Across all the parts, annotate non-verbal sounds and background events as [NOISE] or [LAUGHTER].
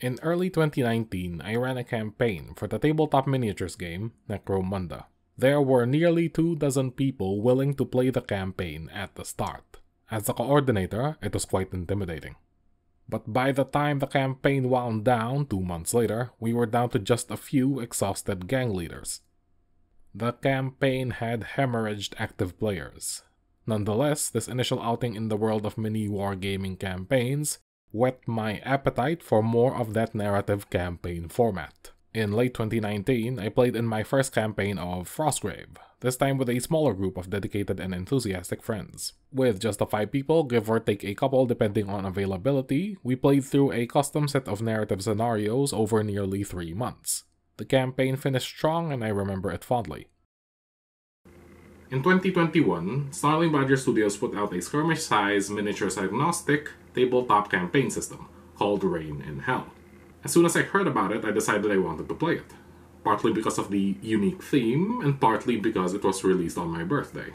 In early 2019, I ran a campaign for the tabletop miniatures game Necromunda. There were nearly two dozen people willing to play the campaign at the start. As a coordinator, it was quite intimidating. But by the time the campaign wound down two months later, we were down to just a few exhausted gang leaders. The campaign had hemorrhaged active players. Nonetheless, this initial outing in the world of mini wargaming campaigns whet my appetite for more of that narrative campaign format. In late 2019, I played in my first campaign of Frostgrave, this time with a smaller group of dedicated and enthusiastic friends. With just the 5 people, give or take a couple depending on availability, we played through a custom set of narrative scenarios over nearly 3 months. The campaign finished strong and I remember it fondly. In 2021, Snarling Badger Studios put out a skirmish-size miniatures agnostic tabletop campaign system called Reign in Hell. As soon as I heard about it, I decided I wanted to play it. Partly because of the unique theme, and partly because it was released on my birthday.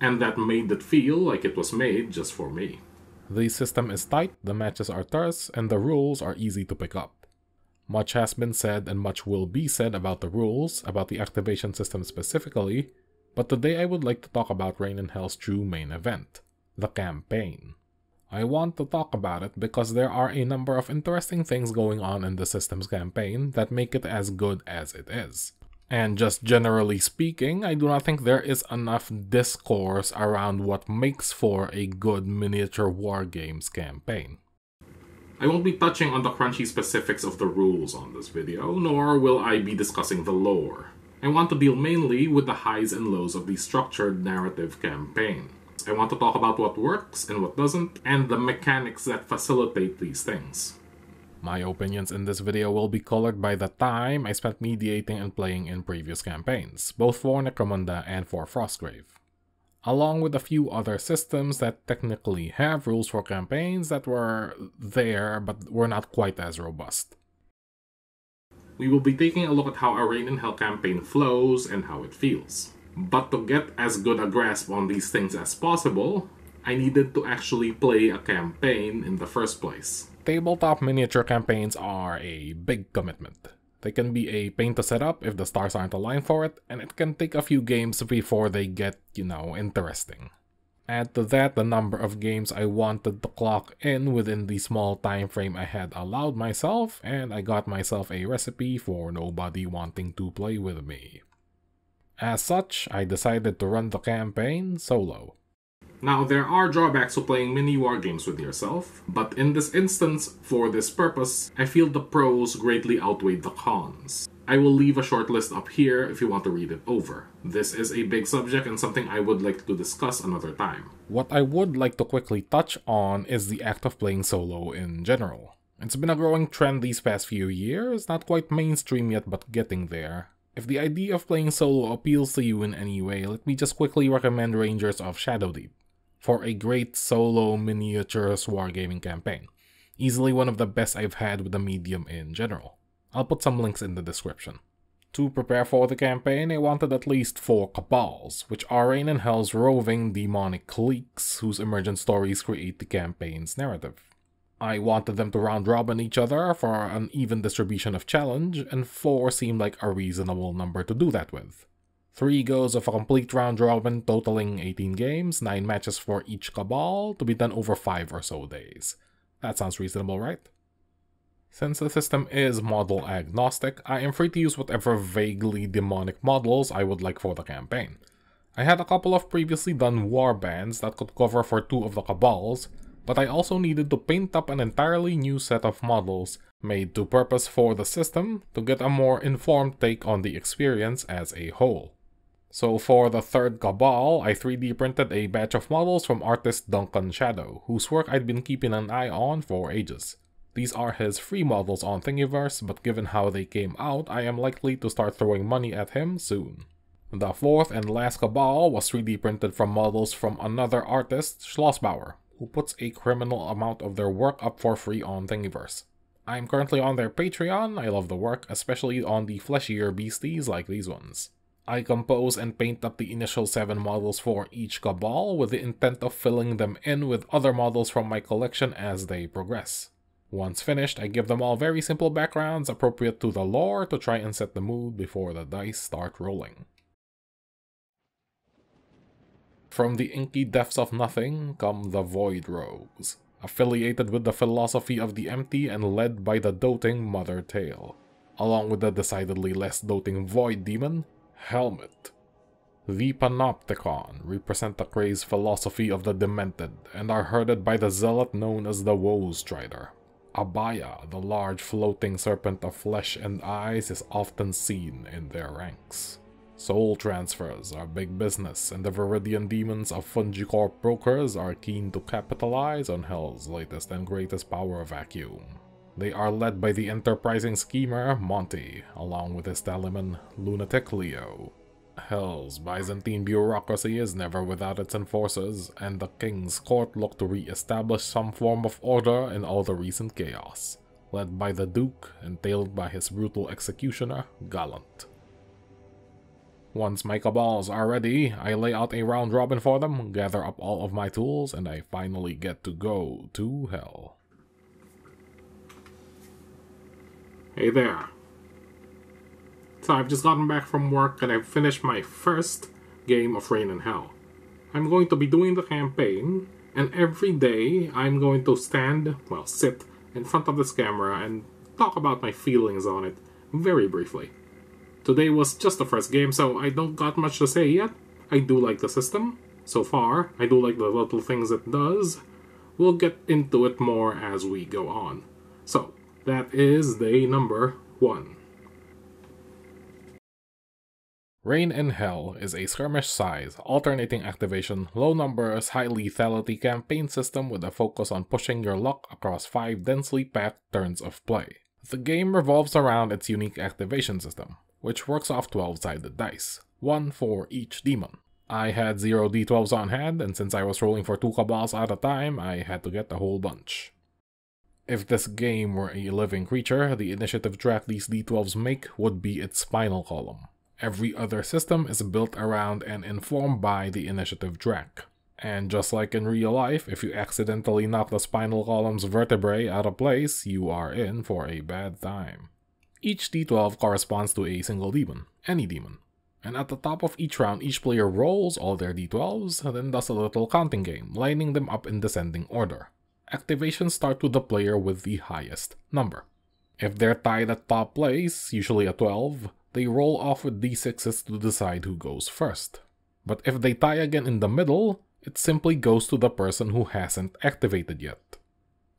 And that made it feel like it was made just for me. The system is tight, the matches are terse, and the rules are easy to pick up. Much has been said and much will be said about the rules, about the activation system specifically, but today I would like to talk about Reign in Hell's true main event, the campaign. I want to talk about it because there are a number of interesting things going on in the system's campaign that make it as good as it is. And just generally speaking, I do not think there is enough discourse around what makes for a good miniature war games campaign. I won't be touching on the crunchy specifics of the rules on this video, nor will I be discussing the lore. I want to deal mainly with the highs and lows of the structured narrative campaign. I want to talk about what works and what doesn't, and the mechanics that facilitate these things. My opinions in this video will be colored by the time I spent mediating and playing in previous campaigns, both for Necromunda and for Frostgrave. Along with a few other systems that technically have rules for campaigns that were there but were not quite as robust we will be taking a look at how a Reign in Hell campaign flows and how it feels. But to get as good a grasp on these things as possible, I needed to actually play a campaign in the first place. Tabletop miniature campaigns are a big commitment. They can be a pain to set up if the stars aren't aligned for it, and it can take a few games before they get, you know, interesting. Add to that the number of games I wanted to clock in within the small time frame I had allowed myself, and I got myself a recipe for nobody wanting to play with me. As such, I decided to run the campaign solo. Now, there are drawbacks to playing mini war games with yourself, but in this instance, for this purpose, I feel the pros greatly outweigh the cons. I will leave a short list up here if you want to read it over. This is a big subject and something I would like to discuss another time. What I would like to quickly touch on is the act of playing solo in general. It's been a growing trend these past few years, not quite mainstream yet but getting there. If the idea of playing solo appeals to you in any way, let me just quickly recommend Rangers of Shadow Deep for a great solo miniatures wargaming campaign. Easily one of the best I've had with the medium in general. I'll put some links in the description. To prepare for the campaign, I wanted at least four Cabals, which are Reign in Hell's roving demonic cliques whose emergent stories create the campaign's narrative. I wanted them to round robin each other for an even distribution of challenge, and 4 seemed like a reasonable number to do that with. 3 goes of a complete round robin totaling 18 games, 9 matches for each Cabal, to be done over 5 or so days. That sounds reasonable, right? Since the system is model agnostic, I am free to use whatever vaguely demonic models I would like for the campaign. I had a couple of previously done warbands that could cover for two of the cabals, but I also needed to paint up an entirely new set of models made to purpose for the system to get a more informed take on the experience as a whole. So for the third Cabal, I 3D printed a batch of models from artist Duncan Shadow, whose work I'd been keeping an eye on for ages. These are his free models on Thingiverse, but given how they came out, I am likely to start throwing money at him soon. The fourth and last Cabal was 3D printed from models from another artist, Schlossbauer, who puts a criminal amount of their work up for free on Thingiverse. I'm currently on their Patreon, I love the work, especially on the fleshier beasties like these ones. I compose and paint up the initial 7 models for each Cabal with the intent of filling them in with other models from my collection as they progress. Once finished, I give them all very simple backgrounds appropriate to the lore to try and set the mood before the dice start rolling. From the inky depths of nothing come the Void Rogues, affiliated with the philosophy of the empty and led by the doting Mother Tail, along with the decidedly less doting Void Demon, Helmet. The Panopticon represent the crazed philosophy of the demented and are herded by the zealot known as the Woe Strider. Abaya, the large floating serpent of flesh and eyes, is often seen in their ranks. Soul transfers are big business, and the Viridian demons of Fungicorp brokers are keen to capitalize on Hell's latest and greatest power vacuum. They are led by the enterprising schemer Monty, along with his tallyman Lunatic Leo. Hell's Byzantine bureaucracy is never without its enforcers, and the King's Court look to re-establish some form of order in all the recent chaos, led by the Duke and tailed by his brutal executioner, Gallant. Once my cabals are ready, I lay out a round robin for them, gather up all of my tools, and I finally get to go to hell. Hey there, so I've just gotten back from work and I've finished my first game of Reign in Hell. I'm going to be doing the campaign, and every day I'm going to stand, well, sit in front of this camera and talk about my feelings on it very briefly. Today was just the first game, so I don't got much to say yet. I do like the system, so far. I do like the little things it does. We'll get into it more as we go on. So, that is day number one. Reign in Hell is a skirmish-size, alternating activation, low numbers, high lethality campaign system with a focus on pushing your luck across 5 densely packed turns of play. The game revolves around its unique activation system, which works off 12-sided dice, one for each demon. I had 0 d12s on hand, and since I was rolling for 2 cabals at a time, I had to get a whole bunch. If this game were a living creature, the initiative track these d12s make would be its spinal column. Every other system is built around and informed by the initiative track. And just like in real life, if you accidentally knock the spinal column's vertebrae out of place, you are in for a bad time. Each d12 corresponds to a single demon, any demon. And at the top of each round, each player rolls all their d12s, then does a little counting game, lining them up in descending order. Activations start with the player with the highest number. If they're tied at top place, usually a 12, they roll off with d6s to decide who goes first. But if they tie again in the middle, it simply goes to the person who hasn't activated yet.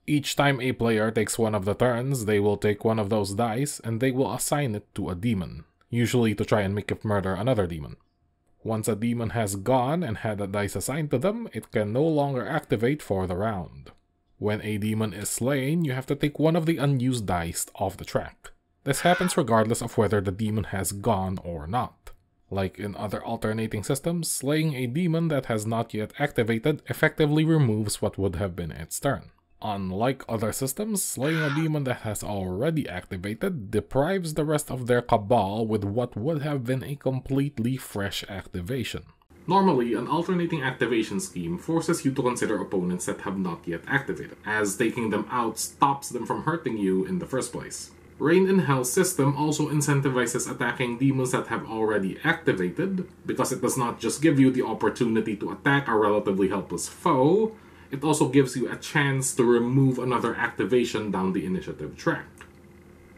Each time a player takes one of the turns, they will take one of those dice and they will assign it to a demon, usually to try and make it murder another demon. Once a demon has gone and had a dice assigned to them, it can no longer activate for the round. When a demon is slain, you have to take one of the unused dice off the track. This happens regardless of whether the demon has gone or not. Like in other alternating systems, slaying a demon that has not yet activated effectively removes what would have been its turn. Unlike other systems, slaying a demon that has already activated deprives the rest of their cabal with what would have been a completely fresh activation. Normally, an alternating activation scheme forces you to consider opponents that have not yet activated, as taking them out stops them from hurting you in the first place. Reign in Hell system also incentivizes attacking demons that have already activated, because it does not just give you the opportunity to attack a relatively helpless foe, it also gives you a chance to remove another activation down the initiative track.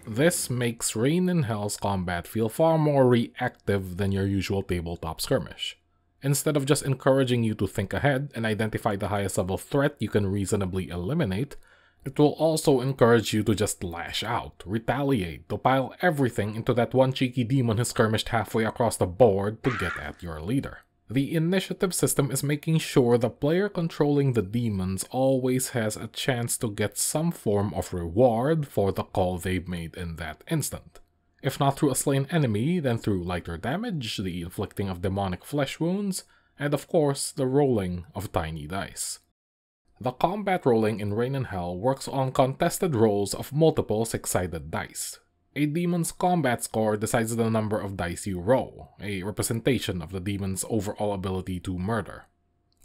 This makes Reign in Hell's combat feel far more reactive than your usual tabletop skirmish. Instead of just encouraging you to think ahead and identify the highest level threat you can reasonably eliminate, it will also encourage you to just lash out, retaliate, to pile everything into that one cheeky demon who skirmished halfway across the board to get at your leader. The initiative system is making sure the player controlling the demons always has a chance to get some form of reward for the call they've made in that instant. If not through a slain enemy, then through lighter damage, the inflicting of demonic flesh wounds, and of course, the rolling of tiny dice. The combat rolling in Reign in Hell works on contested rolls of multiple six-sided dice. A demon's combat score decides the number of dice you roll, a representation of the demon's overall ability to murder.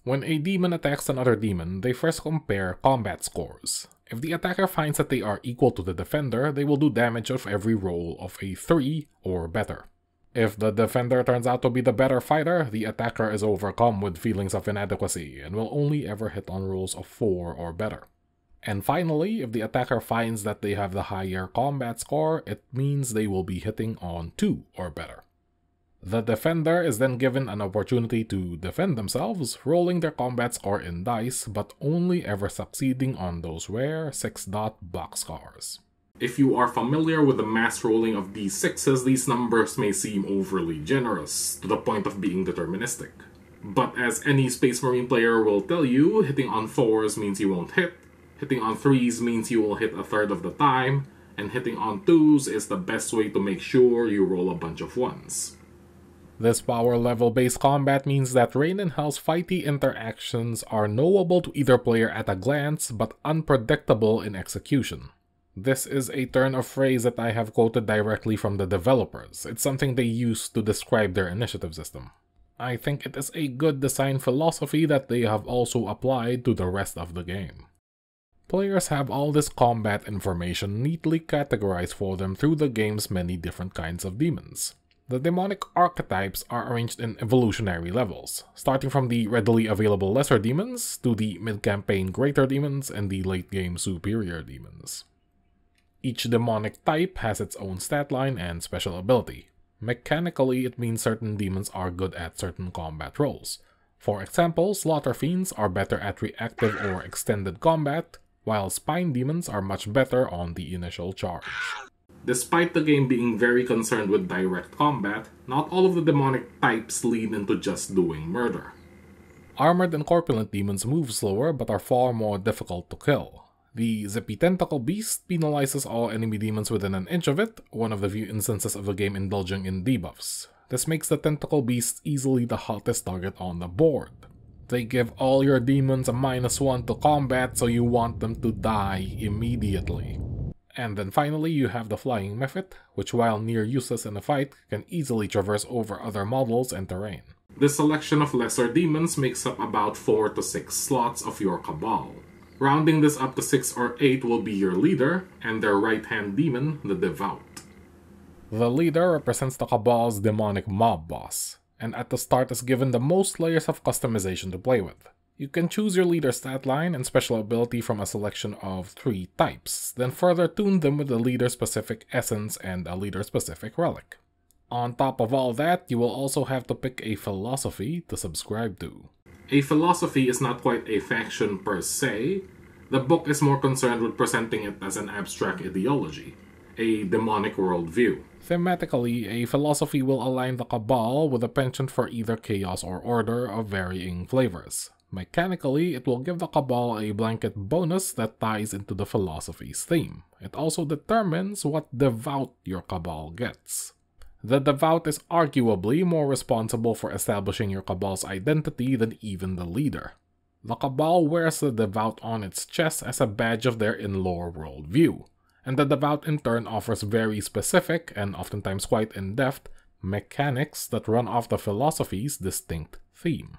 When a demon attacks another demon, they first compare combat scores. If the attacker finds that they are equal to the defender, they will do damage of every roll of a 3 or better. If the defender turns out to be the better fighter, the attacker is overcome with feelings of inadequacy and will only ever hit on rolls of 4 or better. And finally, if the attacker finds that they have the higher combat score, it means they will be hitting on 2 or better. The defender is then given an opportunity to defend themselves, rolling their combat score in dice, but only ever succeeding on those rare 6 dot boxcars. If you are familiar with the mass rolling of d6s, these numbers may seem overly generous, to the point of being deterministic. But as any Space Marine player will tell you, hitting on 4s means you won't hit, hitting on 3s means you will hit a third of the time, and hitting on 2s is the best way to make sure you roll a bunch of 1s. This power level based combat means that Reign in Hell's fighty interactions are knowable to either player at a glance, but unpredictable in execution. This is a turn of phrase that I have quoted directly from the developers. It's something they use to describe their initiative system. I think it is a good design philosophy that they have also applied to the rest of the game. Players have all this combat information neatly categorized for them through the game's many different kinds of demons. The demonic archetypes are arranged in evolutionary levels, starting from the readily available lesser demons to the mid-campaign greater demons and the late-game superior demons. Each demonic type has its own stat line and special ability. Mechanically, it means certain demons are good at certain combat roles. For example, Slaughter Fiends are better at reactive or extended combat, while Spine Demons are much better on the initial charge. Despite the game being very concerned with direct combat, not all of the demonic types lean into just doing murder. Armored and corpulent demons move slower but are far more difficult to kill. The Zippy Tentacle Beast penalizes all enemy demons within an inch of it, one of the few instances of the game indulging in debuffs. This makes the Tentacle Beast easily the hottest target on the board. They give all your demons a minus 1 to combat, so you want them to die immediately. And then finally you have the Flying Mephit, which while near useless in a fight, can easily traverse over other models and terrain. This selection of lesser demons makes up about 4 to 6 slots of your Cabal. Rounding this up to 6 or 8 will be your leader, and their right-hand demon, the Devout. The leader represents the Cabal's demonic mob boss, and at the start is given the most layers of customization to play with. You can choose your leader stat line and special ability from a selection of three types, then further tune them with a leader-specific essence and a leader-specific relic. On top of all that, you will also have to pick a philosophy to subscribe to. A philosophy is not quite a faction per se. The book is more concerned with presenting it as an abstract ideology, a demonic worldview. Thematically, a philosophy will align the Cabal with a penchant for either chaos or order of varying flavors. Mechanically, it will give the Cabal a blanket bonus that ties into the philosophy's theme. It also determines what devout your Cabal gets. The Devout is arguably more responsible for establishing your Cabal's identity than even the leader. The Cabal wears the Devout on its chest as a badge of their in-lore worldview, and the Devout in turn offers very specific, and oftentimes quite in-depth, mechanics that run off the philosophy's distinct theme.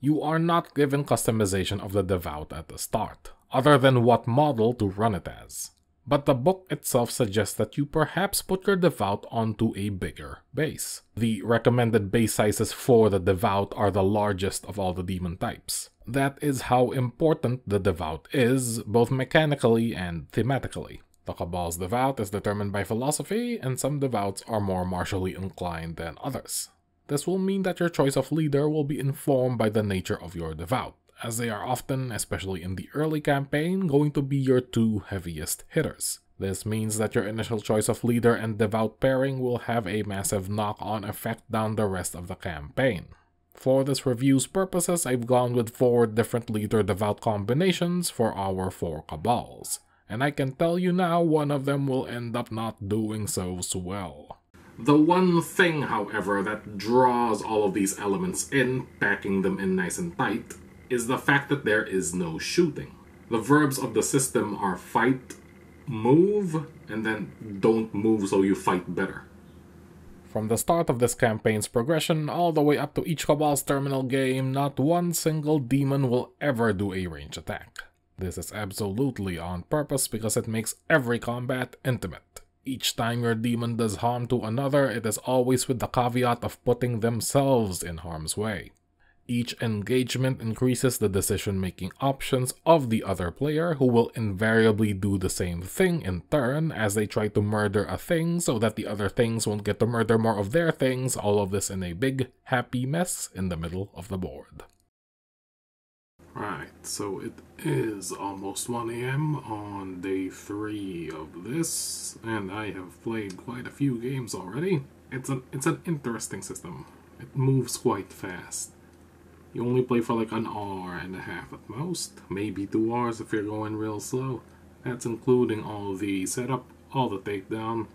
You are not given customization of the Devout at the start, other than what model to run it as but the book itself suggests that you perhaps put your devout onto a bigger base. The recommended base sizes for the devout are the largest of all the demon types. That is how important the devout is, both mechanically and thematically. The Cabal's devout is determined by philosophy, and some devouts are more martially inclined than others. This will mean that your choice of leader will be informed by the nature of your devout as they are often, especially in the early campaign, going to be your two heaviest hitters. This means that your initial choice of leader and devout pairing will have a massive knock-on effect down the rest of the campaign. For this review's purposes, I've gone with 4 different leader-devout combinations for our 4 cabals, and I can tell you now one of them will end up not doing so well. The one thing, however, that draws all of these elements in, packing them in nice and tight, is the fact that there is no shooting. The verbs of the system are fight, move, and then don't move so you fight better. From the start of this campaign's progression all the way up to each Cabal's terminal game, not one single demon will ever do a range attack. This is absolutely on purpose because it makes every combat intimate. Each time your demon does harm to another, it is always with the caveat of putting themselves in harm's way. Each engagement increases the decision making options of the other player, who will invariably do the same thing in turn as they try to murder a thing so that the other things won't get to murder more of their things, all of this in a big, happy mess in the middle of the board. Right, so it is almost 1 a.m. on day 3 of this, and I have played quite a few games already. It's an, it's an interesting system. It moves quite fast. You only play for like an hour and a half at most, maybe two hours if you're going real slow. That's including all the setup, all the takedown,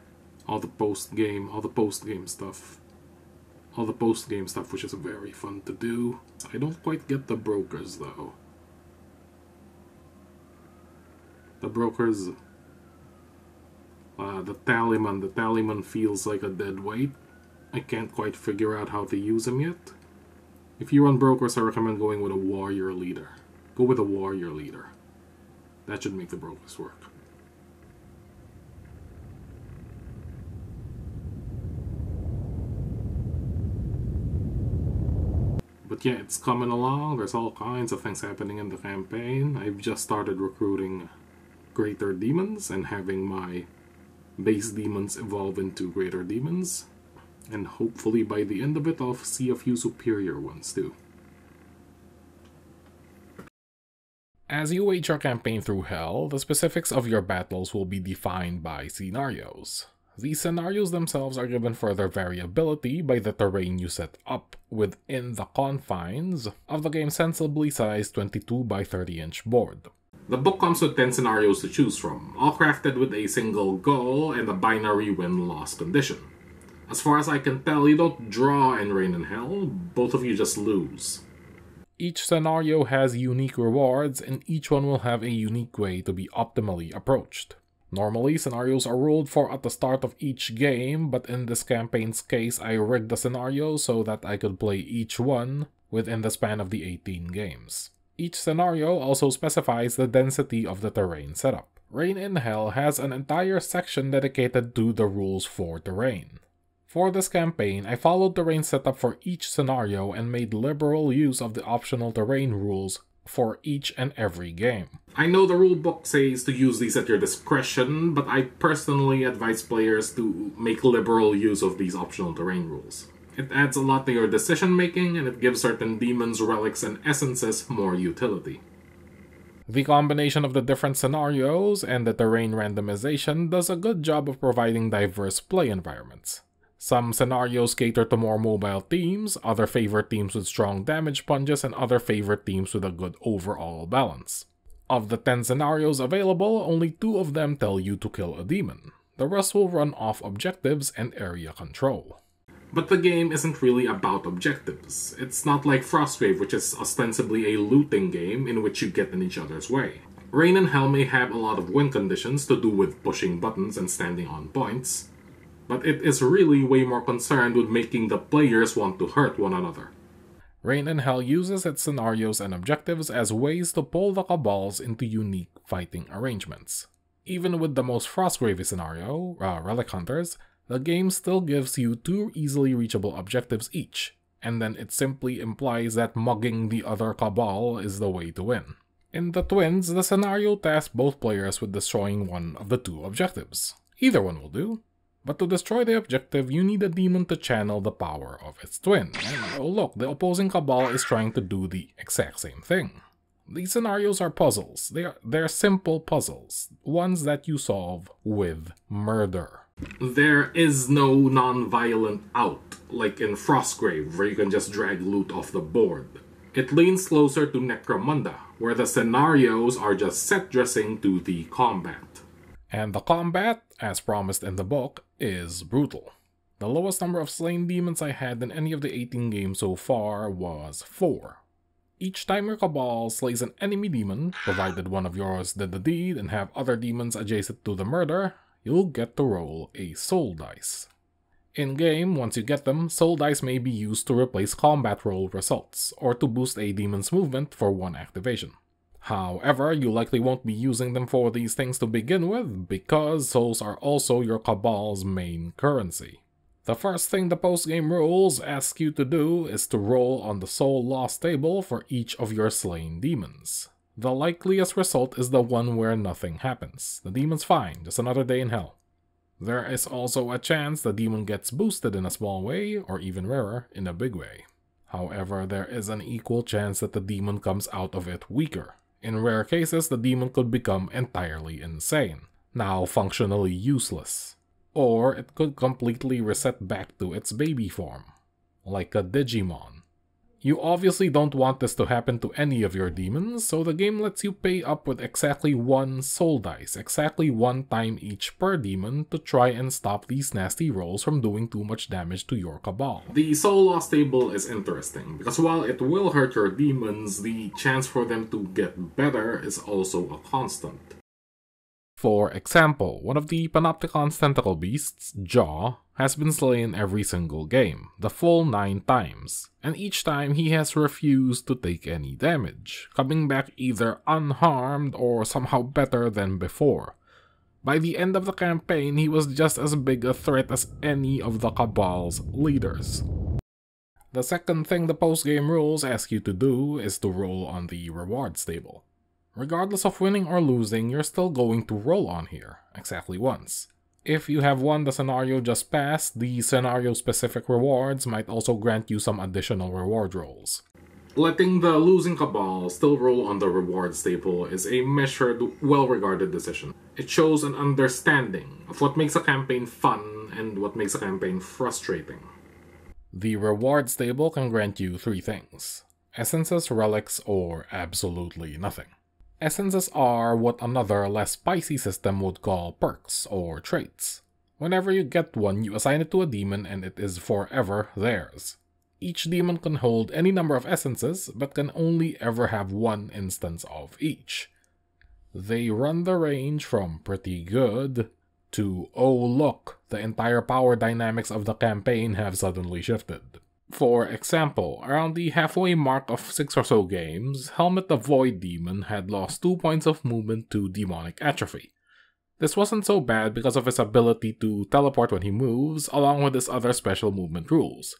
all the post game, all the post game stuff. All the post game stuff, which is very fun to do. I don't quite get the brokers though. The brokers. Uh, the tallyman. The tallyman feels like a dead weight. I can't quite figure out how to use him yet. If you run brokers, I recommend going with a warrior leader. Go with a warrior leader. That should make the brokers work. But yeah, it's coming along. There's all kinds of things happening in the campaign. I've just started recruiting greater demons and having my base demons evolve into greater demons. And hopefully by the end of it, I'll see a few superior ones too. As you wage your campaign through Hell, the specifics of your battles will be defined by scenarios. These scenarios themselves are given further variability by the terrain you set up within the confines of the game's sensibly sized 22 by 30 inch board. The book comes with 10 scenarios to choose from, all crafted with a single goal and a binary win loss condition. As far as I can tell, you don't draw in Reign in Hell, both of you just lose. Each scenario has unique rewards, and each one will have a unique way to be optimally approached. Normally, scenarios are ruled for at the start of each game, but in this campaign's case, I rigged the scenario so that I could play each one within the span of the 18 games. Each scenario also specifies the density of the terrain setup. Reign in Hell has an entire section dedicated to the rules for terrain. For this campaign, I followed the terrain setup for each scenario and made liberal use of the optional terrain rules for each and every game. I know the rulebook says to use these at your discretion, but I personally advise players to make liberal use of these optional terrain rules. It adds a lot to your decision making and it gives certain demons, relics, and essences more utility. The combination of the different scenarios and the terrain randomization does a good job of providing diverse play environments. Some scenarios cater to more mobile teams, other favor teams with strong damage punches, and other favor teams with a good overall balance. Of the 10 scenarios available, only 2 of them tell you to kill a demon. The rest will run off objectives and area control. But the game isn't really about objectives. It's not like Frostgrave, which is ostensibly a looting game in which you get in each other's way. Reign in Hell may have a lot of win conditions to do with pushing buttons and standing on points, but it is really way more concerned with making the players want to hurt one another. Reign in Hell uses its scenarios and objectives as ways to pull the Cabals into unique fighting arrangements. Even with the most Frostgrave scenario, uh, Relic Hunters, the game still gives you two easily reachable objectives each, and then it simply implies that mugging the other Cabal is the way to win. In the Twins, the scenario tasks both players with destroying one of the two objectives. Either one will do, but to destroy the objective, you need a demon to channel the power of its twin. And oh look, the opposing Cabal is trying to do the exact same thing. These scenarios are puzzles. They are they're simple puzzles, ones that you solve with murder. There is no non-violent out, like in Frostgrave, where you can just drag loot off the board. It leans closer to Necromunda, where the scenarios are just set dressing to the combat. And the combat, as promised in the book, is brutal. The lowest number of slain demons I had in any of the 18 games so far was 4. Each time your Cabal slays an enemy demon, provided one of yours did the deed and have other demons adjacent to the murder, you'll get to roll a soul dice. In game, once you get them, soul dice may be used to replace combat roll results, or to boost a demon's movement for one activation. However, you likely won't be using them for these things to begin with, because souls are also your Cabal's main currency. The first thing the postgame rules ask you to do is to roll on the soul loss table for each of your slain demons. The likeliest result is the one where nothing happens. The demon's fine, just another day in hell. There is also a chance the demon gets boosted in a small way, or even rarer, in a big way. However, there is an equal chance that the demon comes out of it weaker. In rare cases, the demon could become entirely insane, now functionally useless. Or it could completely reset back to its baby form, like a Digimon. You obviously don't want this to happen to any of your demons, so the game lets you pay up with exactly one soul dice, exactly one time each per demon, to try and stop these nasty rolls from doing too much damage to your cabal. The soul loss table is interesting, because while it will hurt your demons, the chance for them to get better is also a constant. For example, one of the Panopticon's tentacle beasts, Jaw, has been slain every single game, the full 9 times, and each time he has refused to take any damage, coming back either unharmed or somehow better than before. By the end of the campaign, he was just as big a threat as any of the Cabal's leaders. The second thing the postgame rules ask you to do is to roll on the rewards table. Regardless of winning or losing, you're still going to roll on here, exactly once. If you have won the scenario just passed, the scenario-specific rewards might also grant you some additional reward rolls. Letting the losing Cabal still roll on the rewards table is a measured, well-regarded decision. It shows an understanding of what makes a campaign fun and what makes a campaign frustrating. The rewards table can grant you three things. Essences, relics, or absolutely nothing. Essences are what another, less spicy system would call perks or traits. Whenever you get one, you assign it to a demon and it is forever theirs. Each demon can hold any number of essences, but can only ever have one instance of each. They run the range from pretty good to oh look, the entire power dynamics of the campaign have suddenly shifted. For example, around the halfway mark of 6 or so games, Helmet the Void Demon had lost 2 points of movement to Demonic Atrophy. This wasn't so bad because of his ability to teleport when he moves, along with his other special movement rules.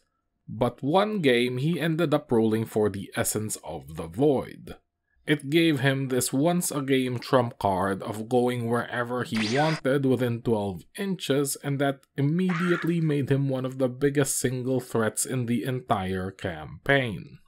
But one game he ended up rolling for the Essence of the Void. It gave him this once a game trump card of going wherever he wanted within 12 inches, and that immediately made him one of the biggest single threats in the entire campaign.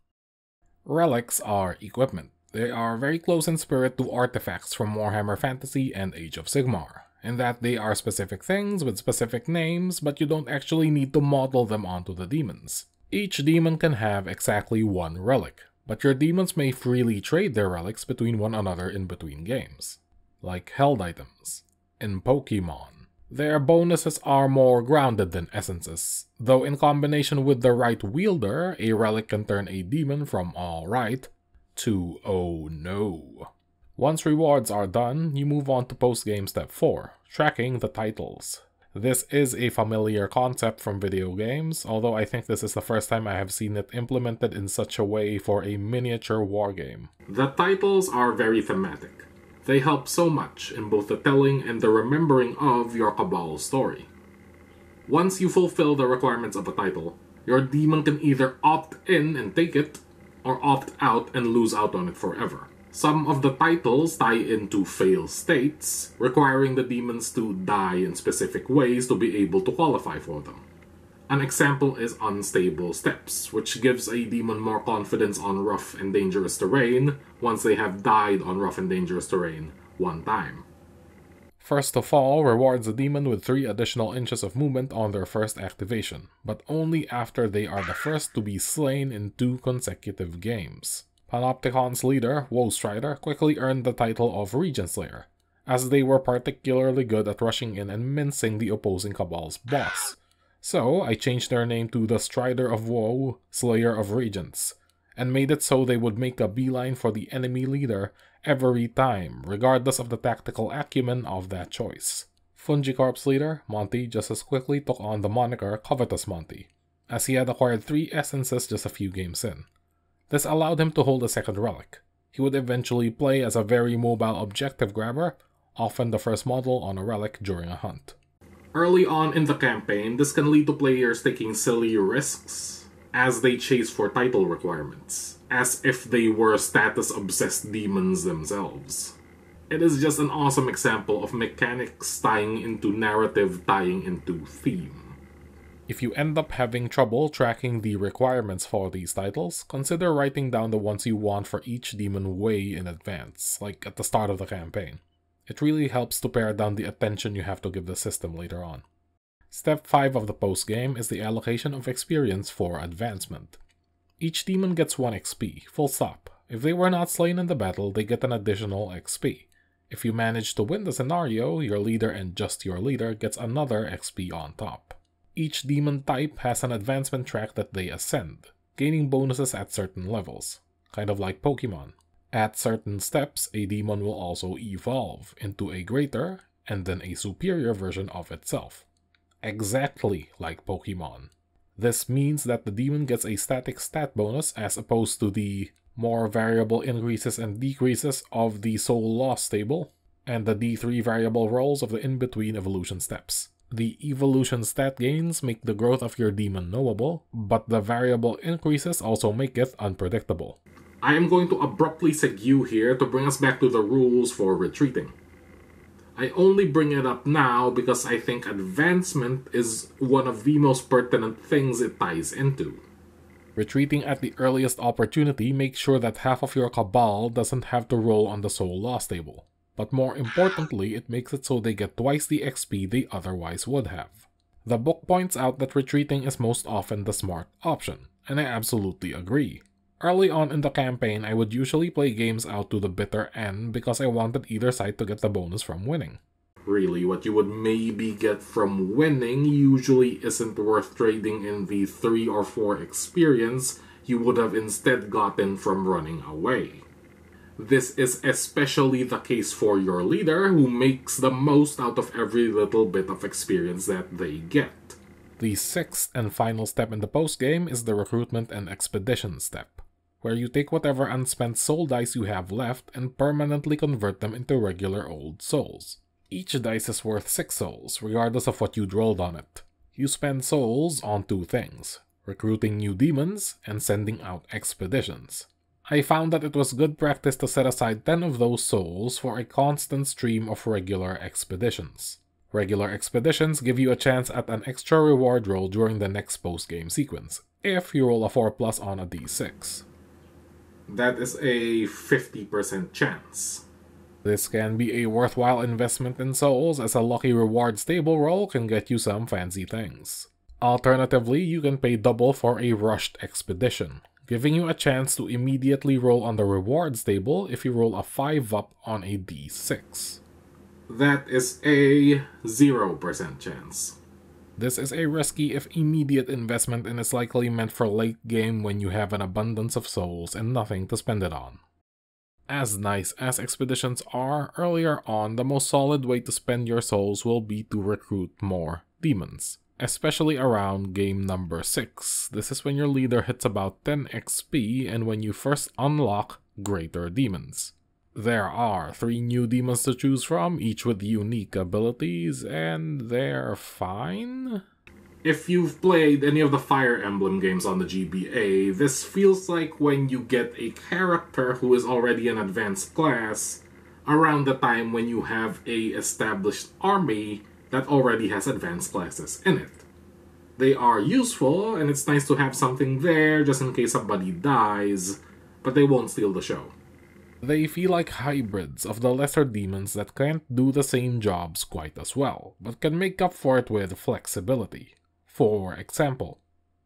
Relics are equipment. They are very close in spirit to artifacts from Warhammer Fantasy and Age of Sigmar, in that they are specific things with specific names, but you don't actually need to model them onto the demons. Each demon can have exactly one relic, but your demons may freely trade their relics between one another in between games, like held items. In Pokemon, their bonuses are more grounded than essences, though in combination with the right wielder, a relic can turn a demon from alright to oh no. Once rewards are done, you move on to post-game step 4, tracking the titles. This is a familiar concept from video games, although I think this is the first time I have seen it implemented in such a way for a miniature wargame. The titles are very thematic. They help so much in both the telling and the remembering of your Cabal story. Once you fulfill the requirements of a title, your demon can either opt in and take it, or opt out and lose out on it forever. Some of the titles tie into fail states, requiring the demons to die in specific ways to be able to qualify for them. An example is Unstable Steps, which gives a demon more confidence on rough and dangerous terrain once they have died on rough and dangerous terrain one time. First of all, rewards a demon with 3 additional inches of movement on their first activation, but only after they are the first to be slain in two consecutive games. Panopticon's leader, Woestrider, quickly earned the title of Regent Slayer, as they were particularly good at rushing in and mincing the opposing Cabal's boss. So I changed their name to the Strider of Woe, Slayer of Regents, and made it so they would make a beeline for the enemy leader every time, regardless of the tactical acumen of that choice. Fungicorp's leader, Monty, just as quickly took on the moniker Covetous Monty, as he had acquired three essences just a few games in. This allowed him to hold a second relic. He would eventually play as a very mobile objective grabber, often the first model on a relic during a hunt. Early on in the campaign, this can lead to players taking silly risks as they chase for title requirements, as if they were status obsessed demons themselves. It is just an awesome example of mechanics tying into narrative, tying into theme. If you end up having trouble tracking the requirements for these titles, consider writing down the ones you want for each demon way in advance, like at the start of the campaign. It really helps to pare down the attention you have to give the system later on. Step 5 of the postgame is the allocation of experience for advancement. Each demon gets 1 XP, full stop. If they were not slain in the battle, they get an additional XP. If you manage to win the scenario, your leader and just your leader gets another XP on top. Each demon type has an advancement track that they ascend, gaining bonuses at certain levels, kind of like Pokemon. At certain steps, a demon will also evolve into a greater and then a superior version of itself. Exactly like Pokemon. This means that the demon gets a static stat bonus as opposed to the more variable increases and decreases of the soul loss table, and the D3 variable rolls of the in-between evolution steps. The evolution stat gains make the growth of your demon knowable, but the variable increases also make it unpredictable. I am going to abruptly segue here to bring us back to the rules for retreating. I only bring it up now because I think advancement is one of the most pertinent things it ties into. Retreating at the earliest opportunity makes sure that half of your cabal doesn't have to roll on the soul loss table. But more importantly, it makes it so they get twice the XP they otherwise would have. The book points out that retreating is most often the smart option, and I absolutely agree. Early on in the campaign, I would usually play games out to the bitter end because I wanted either side to get the bonus from winning. Really, what you would maybe get from winning usually isn't worth trading in the 3 or 4 experience you would have instead gotten from running away. This is especially the case for your leader, who makes the most out of every little bit of experience that they get. The sixth and final step in the postgame is the recruitment and expedition step where you take whatever unspent soul dice you have left and permanently convert them into regular old souls. Each dice is worth 6 souls, regardless of what you'd rolled on it. You spend souls on two things recruiting new demons and sending out expeditions. I found that it was good practice to set aside 10 of those souls for a constant stream of regular expeditions. Regular expeditions give you a chance at an extra reward roll during the next post game sequence, if you roll a 4 plus on a d6 that is a 50% chance. This can be a worthwhile investment in souls as a lucky reward stable roll can get you some fancy things. Alternatively, you can pay double for a rushed expedition, giving you a chance to immediately roll on the rewards table if you roll a 5 up on a d6. That is a 0% chance. This is a risky if immediate investment and is likely meant for late game when you have an abundance of souls and nothing to spend it on. As nice as expeditions are, earlier on, the most solid way to spend your souls will be to recruit more demons, especially around game number 6. This is when your leader hits about 10 XP and when you first unlock greater demons. There are three new demons to choose from, each with unique abilities, and they're fine? If you've played any of the Fire Emblem games on the GBA, this feels like when you get a character who is already an advanced class around the time when you have a established army that already has advanced classes in it. They are useful, and it's nice to have something there just in case somebody dies, but they won't steal the show. They feel like hybrids of the lesser demons that can't do the same jobs quite as well, but can make up for it with flexibility. For example,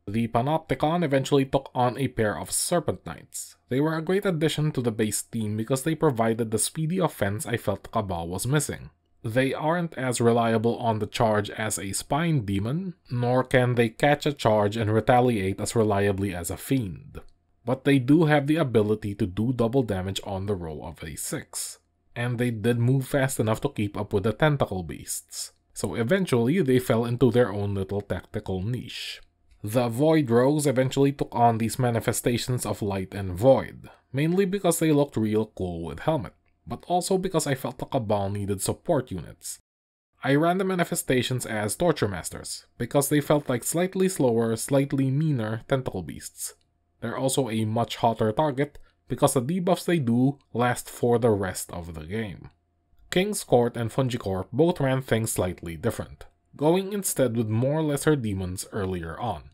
the Panopticon eventually took on a pair of Serpent Knights. They were a great addition to the base team because they provided the speedy offense I felt Cabal was missing. They aren't as reliable on the charge as a Spine Demon, nor can they catch a charge and retaliate as reliably as a Fiend but they do have the ability to do double damage on the roll of a 6. And they did move fast enough to keep up with the tentacle beasts, so eventually they fell into their own little tactical niche. The Void Rogues eventually took on these manifestations of light and void, mainly because they looked real cool with helmet, but also because I felt the Cabal needed support units. I ran the manifestations as Torture Masters, because they felt like slightly slower, slightly meaner tentacle beasts. They're also a much hotter target, because the debuffs they do last for the rest of the game. King's Court and Fungicorp both ran things slightly different, going instead with more lesser demons earlier on.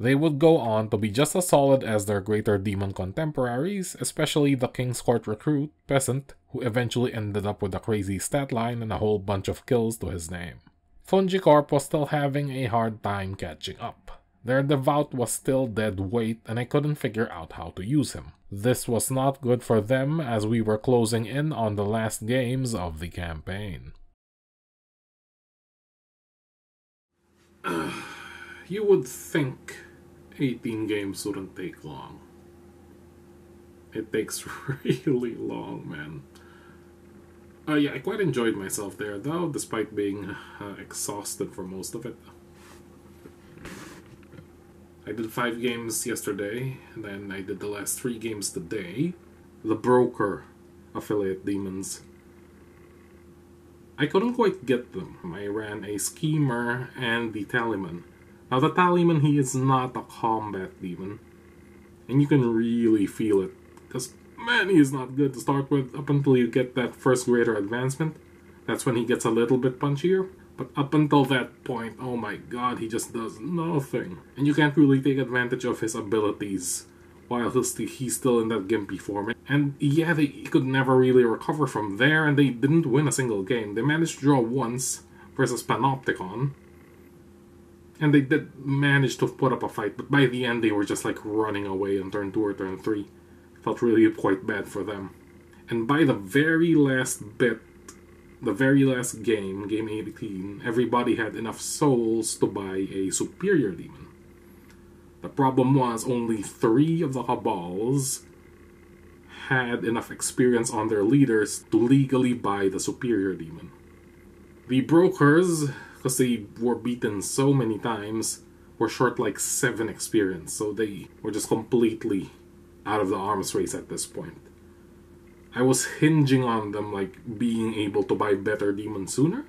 They would go on to be just as solid as their greater demon contemporaries, especially the King's Court recruit, Peasant, who eventually ended up with a crazy stat line and a whole bunch of kills to his name. Fungicorp was still having a hard time catching up. Their devout was still dead weight and I couldn't figure out how to use him. This was not good for them as we were closing in on the last games of the campaign. [SIGHS] you would think 18 games wouldn't take long. It takes [LAUGHS] really long, man. Uh, yeah, I quite enjoyed myself there, though, despite being uh, exhausted for most of it. I did five games yesterday, and then I did the last three games today. The Broker affiliate demons. I couldn't quite get them. I ran a Schemer and the Tallyman. Now the Tallyman, he is not a combat demon. And you can really feel it. Because, man, he is not good to start with up until you get that first greater advancement. That's when he gets a little bit punchier. But up until that point, oh my god, he just does nothing. And you can't really take advantage of his abilities while he's, still in that gimpy form. And yeah, they could never really recover from there, and they didn't win a single game. They managed to draw once versus Panopticon, and they did manage to put up a fight, but by the end they were just like running away on turn two or turn three. Felt really quite bad for them. And by the very last bit, the very last game, game 18, everybody had enough souls to buy a superior demon. The problem was only three of the Cabals had enough experience on their leaders to legally buy the superior demon. The brokers because they were beaten so many times, were short like seven experience, so they were just completely out of the arms race at this point. I was hinging on them like being able to buy better demons sooner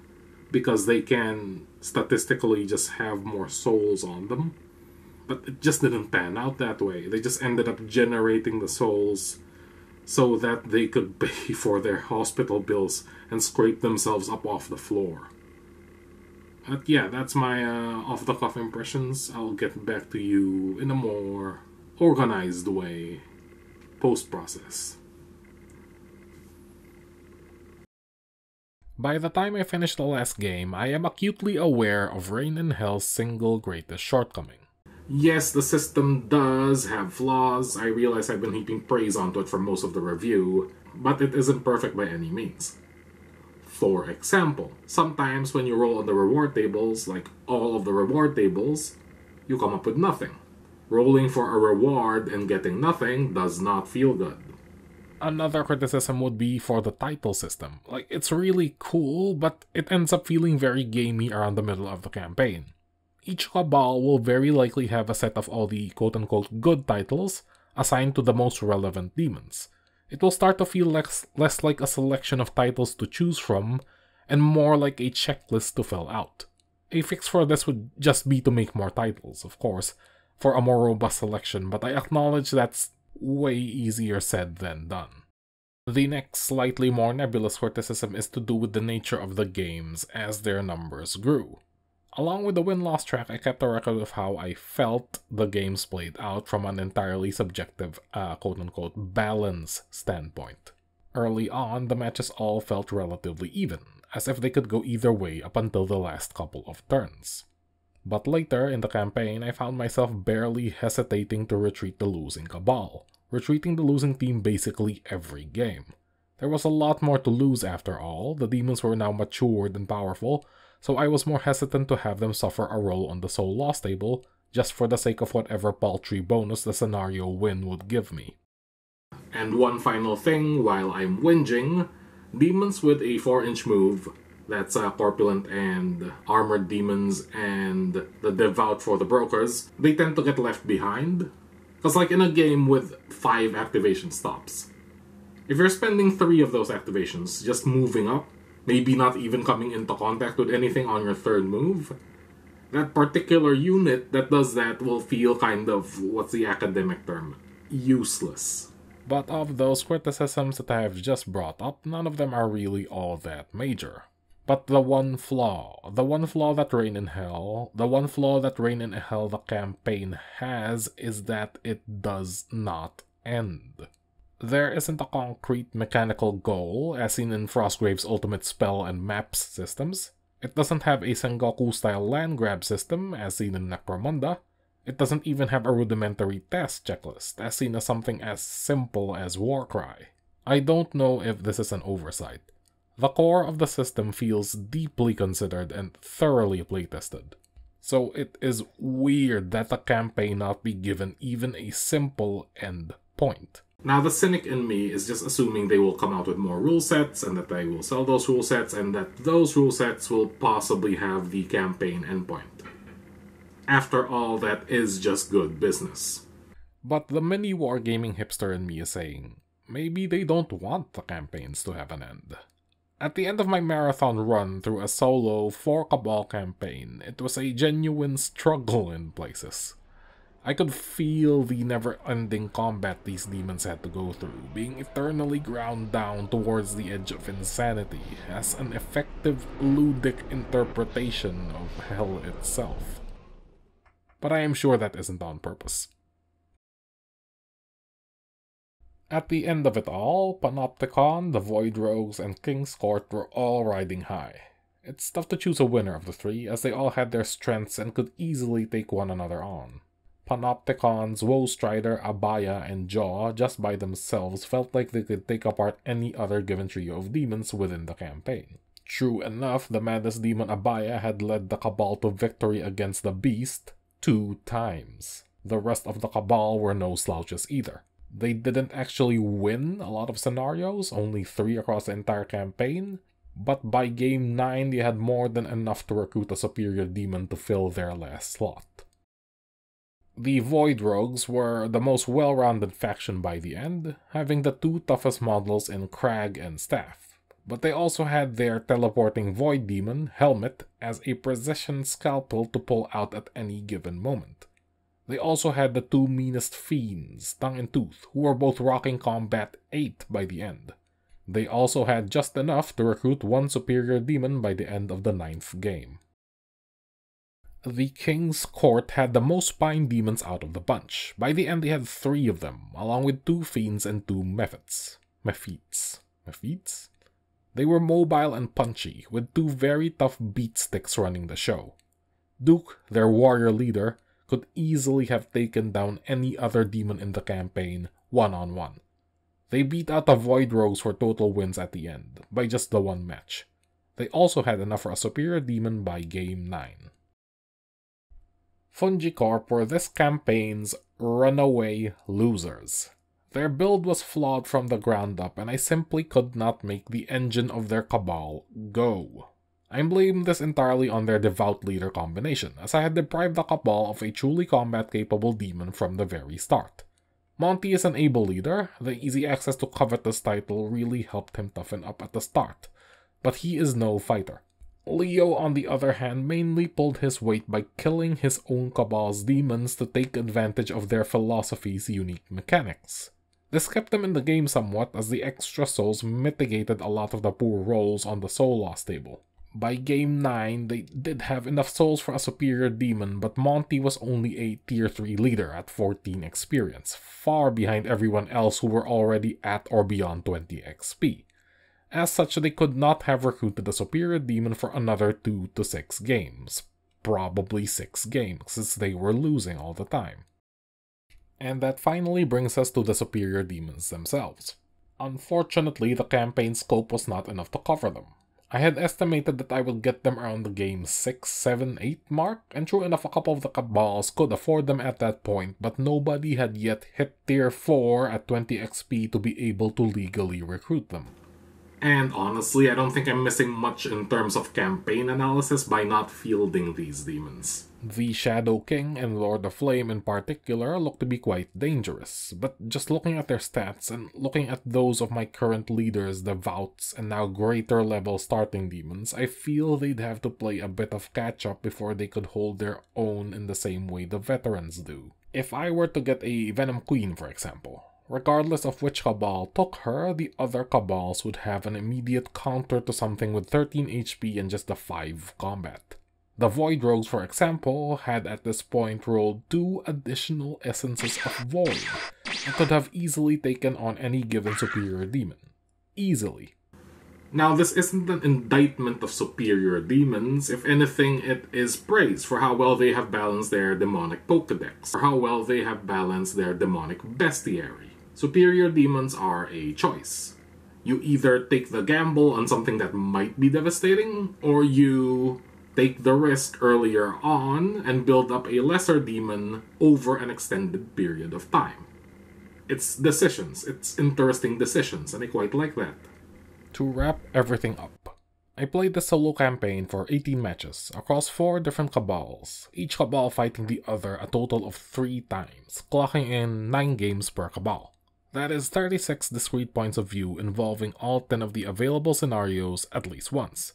because they can statistically just have more souls on them. But it just didn't pan out that way. They just ended up generating the souls so that they could [LAUGHS] pay for their hospital bills and scrape themselves up off the floor. But yeah, that's my uh, off the cuff impressions. I'll get back to you in a more organized way post process. By the time I finish the last game, I am acutely aware of Reign in Hell's single greatest shortcoming. Yes, the system does have flaws. I realize I've been heaping praise onto it for most of the review, but it isn't perfect by any means. For example, sometimes when you roll on the reward tables, like all of the reward tables, you come up with nothing. Rolling for a reward and getting nothing does not feel good. Another criticism would be for the title system. Like, it's really cool, but it ends up feeling very gamey around the middle of the campaign. Each Cabal will very likely have a set of all the quote unquote good titles assigned to the most relevant demons it will start to feel less, less like a selection of titles to choose from and more like a checklist to fill out. A fix for this would just be to make more titles, of course, for a more robust selection, but I acknowledge that's way easier said than done. The next slightly more nebulous criticism is to do with the nature of the games as their numbers grew. Along with the win-loss track, I kept a record of how I felt the games played out from an entirely subjective, uh, quote-unquote, balance standpoint. Early on, the matches all felt relatively even, as if they could go either way up until the last couple of turns. But later in the campaign, I found myself barely hesitating to retreat the losing Cabal, retreating the losing team basically every game. There was a lot more to lose after all, the demons were now matured and powerful, so I was more hesitant to have them suffer a roll on the soul loss table, just for the sake of whatever paltry bonus the scenario win would give me. And one final thing while I'm whinging, demons with a 4 inch move that's uh, corpulent and armored demons and the devout for the brokers, they tend to get left behind. Because, like in a game with five activation stops, if you're spending three of those activations just moving up, maybe not even coming into contact with anything on your third move, that particular unit that does that will feel kind of, what's the academic term? Useless. But of those criticisms that I have just brought up, none of them are really all that major. But the one flaw, the one flaw that Reign in Hell, the one flaw that Reign in Hell the campaign has is that it does not end. There isn't a concrete mechanical goal, as seen in Frostgrave's ultimate spell and maps systems. It doesn't have a Sengoku style land grab system, as seen in Necromunda. It doesn't even have a rudimentary test checklist, as seen as something as simple as Warcry. I don't know if this is an oversight. The core of the system feels deeply considered and thoroughly playtested. So it is weird that the campaign not be given even a simple end point. Now, the cynic in me is just assuming they will come out with more rule sets and that they will sell those rule sets and that those rule sets will possibly have the campaign endpoint. After all, that is just good business. But the mini wargaming hipster in me is saying, maybe they don't want the campaigns to have an end. At the end of my marathon run through a solo 4 Cabal campaign, it was a genuine struggle in places. I could feel the never ending combat these demons had to go through, being eternally ground down towards the edge of insanity as an effective ludic interpretation of hell itself. But I am sure that isn't on purpose. At the end of it all, Panopticon, the Void Rogues, and King's Court were all riding high. It's tough to choose a winner of the three, as they all had their strengths and could easily take one another on. Panopticons, Woe Strider, Abaya, and Jaw, just by themselves, felt like they could take apart any other given trio of demons within the campaign. True enough, the Maddest Demon Abaya had led the Cabal to victory against the Beast two times. The rest of the Cabal were no slouches either. They didn't actually win a lot of scenarios, only three across the entire campaign, but by game 9 they had more than enough to recruit a superior demon to fill their last slot. The Void Rogues were the most well rounded faction by the end, having the two toughest models in Crag and Staff. But they also had their teleporting Void Demon, Helmet, as a precision scalpel to pull out at any given moment. They also had the two meanest fiends, Tongue and Tooth, who were both rocking combat 8 by the end. They also had just enough to recruit one superior demon by the end of the ninth game. The King's Court had the most spine demons out of the bunch. By the end, they had three of them, along with two fiends and two mephits. Mephites. Mephites? They were mobile and punchy, with two very tough beat sticks running the show. Duke, their warrior leader, could easily have taken down any other demon in the campaign one on one. They beat out the Void Rogues for total wins at the end, by just the one match. They also had enough for a superior demon by game 9. Fungicorp were this campaign's runaway losers. Their build was flawed from the ground up, and I simply could not make the engine of their cabal go. I blame this entirely on their devout leader combination, as I had deprived the Cabal of a truly combat capable demon from the very start. Monty is an able leader, the easy access to Covetous title really helped him toughen up at the start, but he is no fighter. Leo, on the other hand, mainly pulled his weight by killing his own Cabal's demons to take advantage of their philosophy's unique mechanics. This kept them in the game somewhat as the extra souls mitigated a lot of the poor rolls on the soul loss table. By game 9, they did have enough souls for a superior demon, but Monty was only a tier 3 leader at 14 experience, far behind everyone else who were already at or beyond 20 XP. As such, they could not have recruited a superior demon for another 2 to 6 games. Probably 6 games, since they were losing all the time. And that finally brings us to the superior demons themselves. Unfortunately, the campaign scope was not enough to cover them. I had estimated that I would get them around the game 6, 7, 8 mark, and true enough a couple of the cabals could afford them at that point, but nobody had yet hit tier 4 at 20 XP to be able to legally recruit them. And honestly, I don't think I'm missing much in terms of campaign analysis by not fielding these demons. The Shadow King and Lord of Flame in particular look to be quite dangerous, but just looking at their stats and looking at those of my current leaders, the Vouts, and now greater level starting demons, I feel they'd have to play a bit of catch up before they could hold their own in the same way the veterans do. If I were to get a Venom Queen, for example, regardless of which Cabal took her, the other Cabals would have an immediate counter to something with 13 HP and just a 5 combat. The Void Rogues, for example, had at this point rolled two additional essences of Void and could have easily taken on any given superior demon. Easily. Now, this isn't an indictment of superior demons. If anything, it is praise for how well they have balanced their demonic Pokedex, or how well they have balanced their demonic bestiary. Superior demons are a choice. You either take the gamble on something that might be devastating, or you take the risk earlier on and build up a lesser demon over an extended period of time. It's decisions, it's interesting decisions, and I quite like that. To wrap everything up, I played the solo campaign for 18 matches across 4 different cabals, each cabal fighting the other a total of 3 times, clocking in 9 games per cabal. That is 36 discrete points of view involving all 10 of the available scenarios at least once,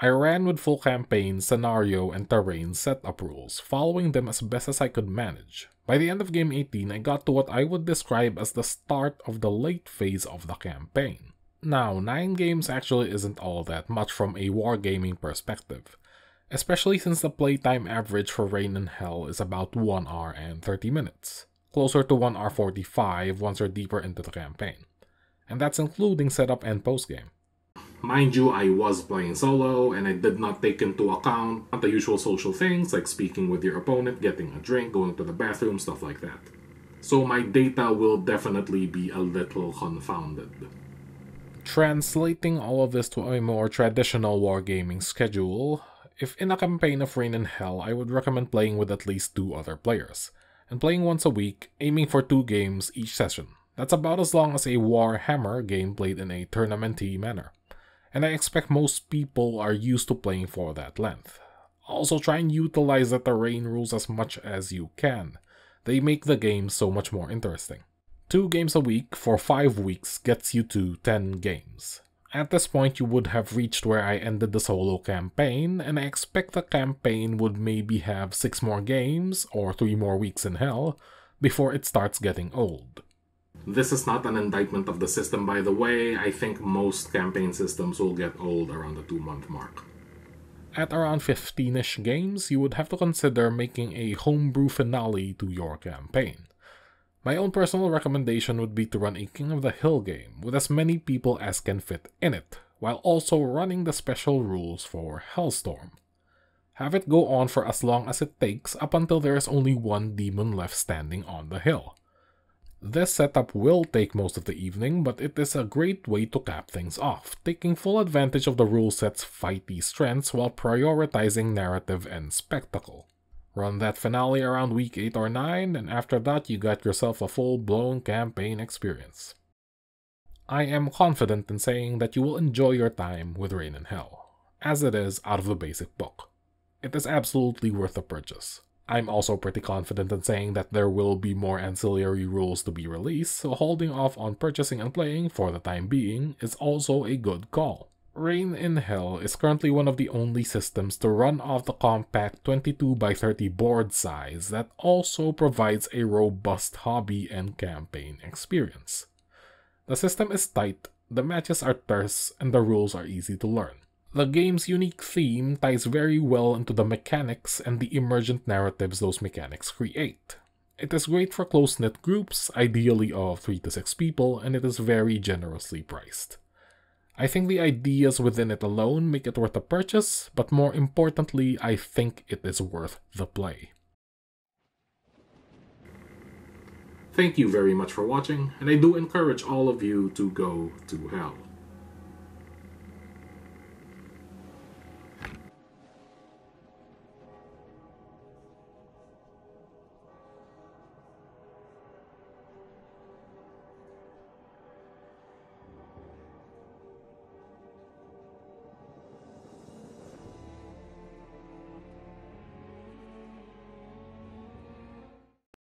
I ran with full campaign, scenario, and terrain setup rules, following them as best as I could manage. By the end of game 18, I got to what I would describe as the start of the late phase of the campaign. Now, 9 games actually isn't all that much from a wargaming perspective, especially since the playtime average for Reign in Hell is about 1 hour and 30 minutes, closer to 1 hour 45 once you're deeper into the campaign. And that's including setup and postgame. Mind you, I was playing solo and I did not take into account the usual social things like speaking with your opponent, getting a drink, going to the bathroom, stuff like that. So my data will definitely be a little confounded. Translating all of this to a more traditional wargaming schedule, if in a campaign of Reign in Hell, I would recommend playing with at least two other players, and playing once a week, aiming for two games each session. That's about as long as a Warhammer game played in a tournamenty manner and I expect most people are used to playing for that length. Also try and utilize the terrain rules as much as you can. They make the game so much more interesting. 2 games a week for 5 weeks gets you to 10 games. At this point you would have reached where I ended the solo campaign, and I expect the campaign would maybe have 6 more games, or 3 more weeks in hell, before it starts getting old. This is not an indictment of the system, by the way. I think most campaign systems will get old around the two month mark. At around 15 ish games, you would have to consider making a homebrew finale to your campaign. My own personal recommendation would be to run a King of the Hill game with as many people as can fit in it, while also running the special rules for Hellstorm. Have it go on for as long as it takes up until there is only one demon left standing on the hill. This setup will take most of the evening, but it is a great way to cap things off, taking full advantage of the rule set's fighty strengths while prioritizing narrative and spectacle. Run that finale around week 8 or 9, and after that you got yourself a full-blown campaign experience. I am confident in saying that you will enjoy your time with Reign in Hell, as it is out of the basic book. It is absolutely worth the purchase. I'm also pretty confident in saying that there will be more ancillary rules to be released, so holding off on purchasing and playing for the time being is also a good call. Reign in Hell is currently one of the only systems to run off the compact 22x30 board size that also provides a robust hobby and campaign experience. The system is tight, the matches are terse, and the rules are easy to learn. The game's unique theme ties very well into the mechanics and the emergent narratives those mechanics create. It is great for close knit groups, ideally of 3 to 6 people, and it is very generously priced. I think the ideas within it alone make it worth a purchase, but more importantly, I think it is worth the play. Thank you very much for watching, and I do encourage all of you to go to hell.